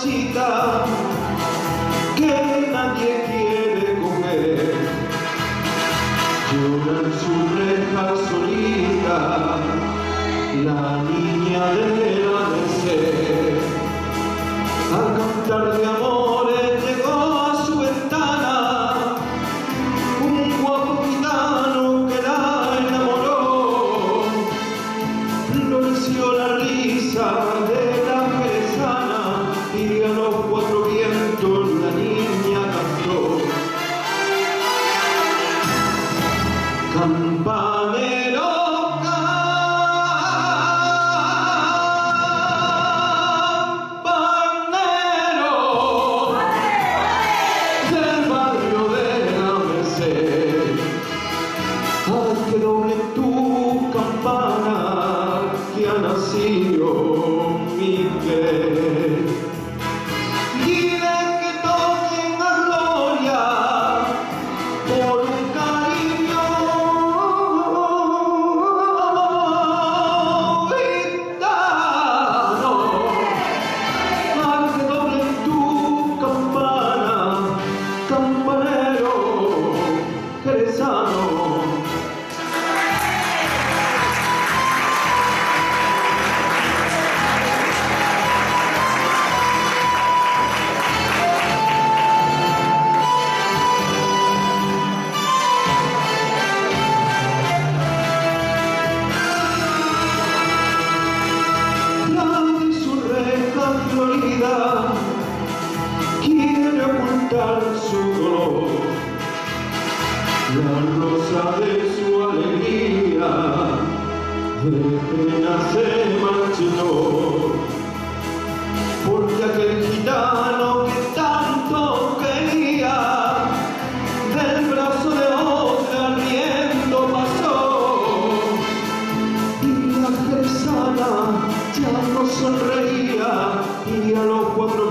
marchita que nadie quiere coger. Llora en su reja solita la niña de la tu campana que ha nacido mi. su dolor, la rosa de su alegría de pena se marchitó, porque aquel gitano que tanto quería del brazo de otra riendo pasó. Y la persona ya no sonreía y a los cuatro